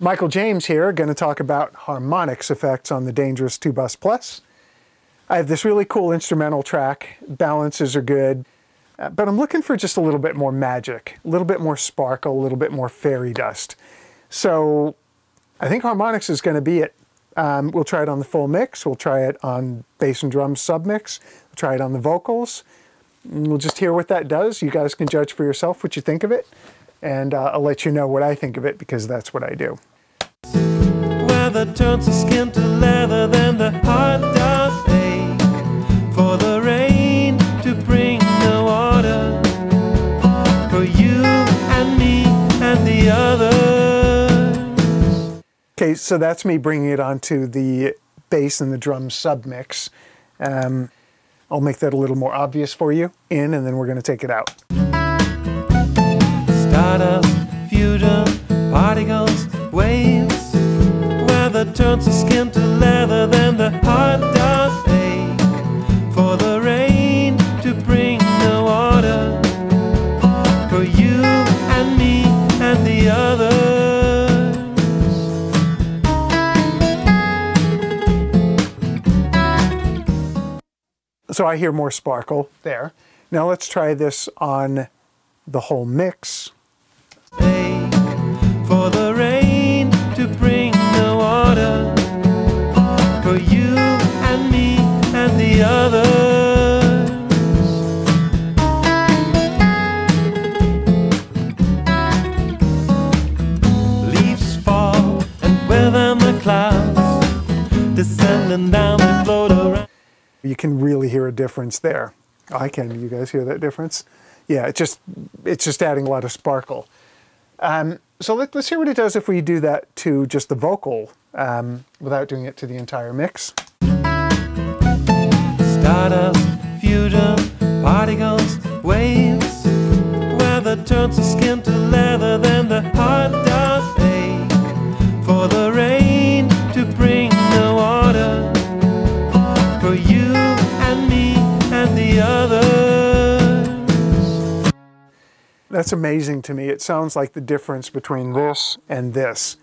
Michael James here, going to talk about harmonics effects on the Dangerous 2 Bus Plus. I have this really cool instrumental track, balances are good, uh, but I'm looking for just a little bit more magic, a little bit more sparkle, a little bit more fairy dust. So I think harmonics is going to be it. Um, we'll try it on the full mix, we'll try it on bass and drums submix, we'll try it on the vocals. We'll just hear what that does. You guys can judge for yourself what you think of it and uh, I'll let you know what I think of it because that's what I do. Weather turns the skin to leather, then the heart does ache for the rain to bring the water for you and me and the others. Okay, so that's me bringing it onto the bass and the drum submix. Um, I'll make that a little more obvious for you in, and then we're going to take it out. Stardust, fusion, particles, waves. Weather turns the skin to leather, then the heart does ache for the rain to bring the water for you and me and the. So I hear more sparkle there. Now let's try this on the whole mix. Descending down float around. You can really hear a difference there. I can. You guys hear that difference? Yeah, it's just it's just adding a lot of sparkle. Um, so let, us hear what it does if we do that to just the vocal um, without doing it to the entire mix. Stardust, fusion, particles, waves. Weather turns skin to That's amazing to me. It sounds like the difference between this and this.